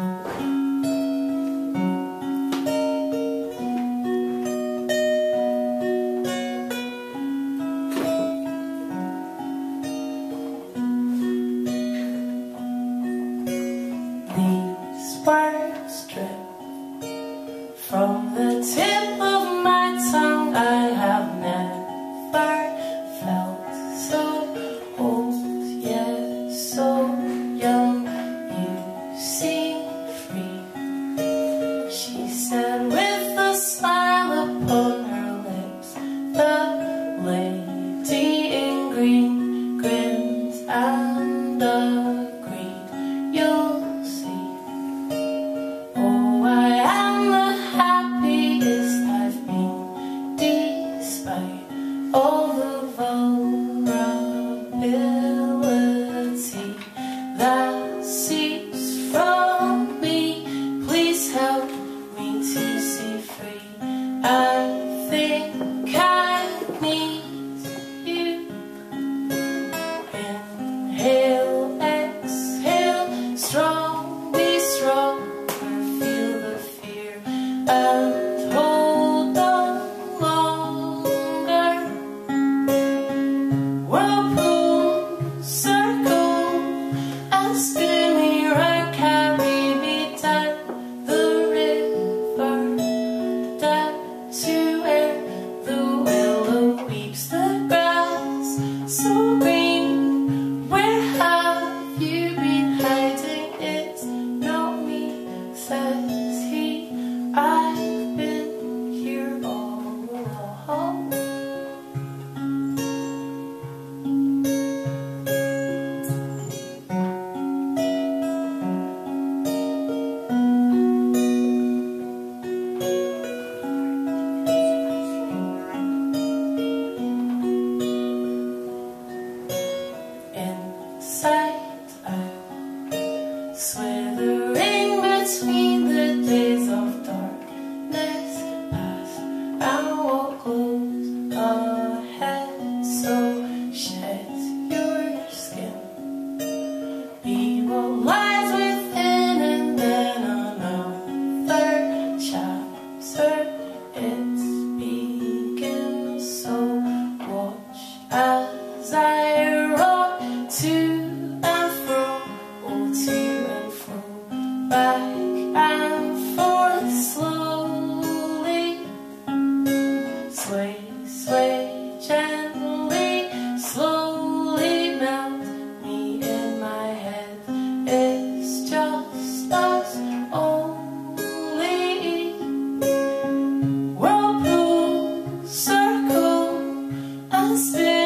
These words drip from the tip. I think I need you. Inhale, exhale, strong, be strong. I feel the fear. Swear back and forth slowly. Sway, sway gently, slowly melt me in my head. It's just us only. Whirlpool, circle, and spin.